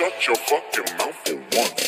shut your fucking mouth for once.